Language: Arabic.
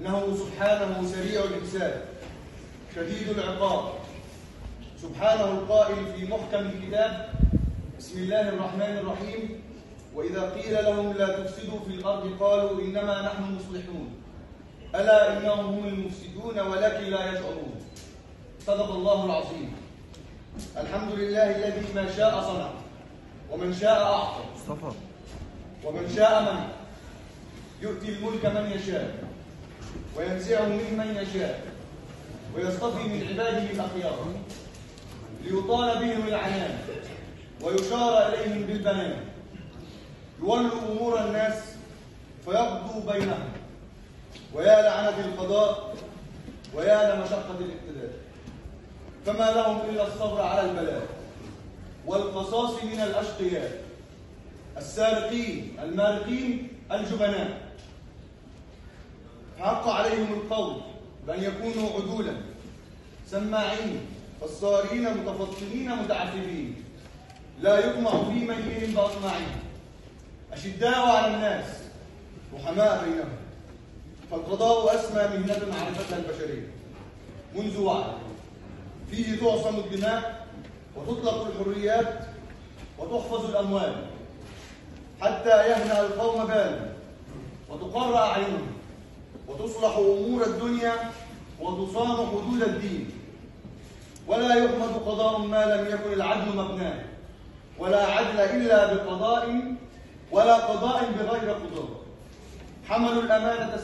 إنه سبحانه سريع الحساب شديد العقاب. سبحانه القائل في محكم الكتاب بسم الله الرحمن الرحيم وإذا قيل لهم لا تفسدوا في الأرض قالوا إنما نحن مصلحون. ألا إنهم هم المفسدون ولكن لا يشعرون. صدق الله العظيم. الحمد لله الذي ما شاء صنع ومن شاء أعطى مصطفى ومن شاء منع. يؤتي الملك من يشاء. وينزعه ممن يشاء ويصطفي من عباده الأخيار ليطال بهم العنان ويشار إليهم بالبنان. يولوا أمور الناس فيقضوا بينهم. ويا لعنة القضاء ويا لمشقة الاقتدار فما لهم إلا الصبر على البلاء والقصاص من الأشقياء. السارقين المارقين الجبناء. حق عليهم القول بأن يكونوا عدولا سماعين فالصارين متفطنين متعففين لا يطمع في ميلهم بأطماعهم أشداء على الناس رحماء بينهم. فالقضاء أسمى مهنة عرفتها البشرية. منذ وعد. فيه تعصم الدماء وتطلق الحريات وتحفظ الأموال. حتى يهنأ القوم بالا وتقر أعينهم وتصلح أمور الدنيا وتصان حدود الدين. ولا يحمد قضاء ما لم يكن العدل مبناه. ولا عدل إلا بقضاء ولا قضاء بغير قضاء حملوا الأمانة